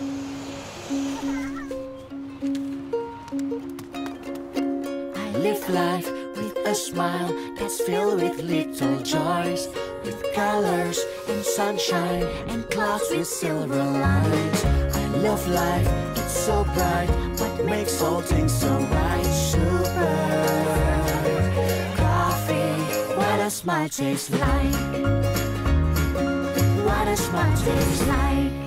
I live life with a smile that's filled with little joys, with colors and sunshine and clouds with silver lines. I love life, it's so bright, what makes all things so right. Super coffee, what a smile tastes like. What a smile tastes like.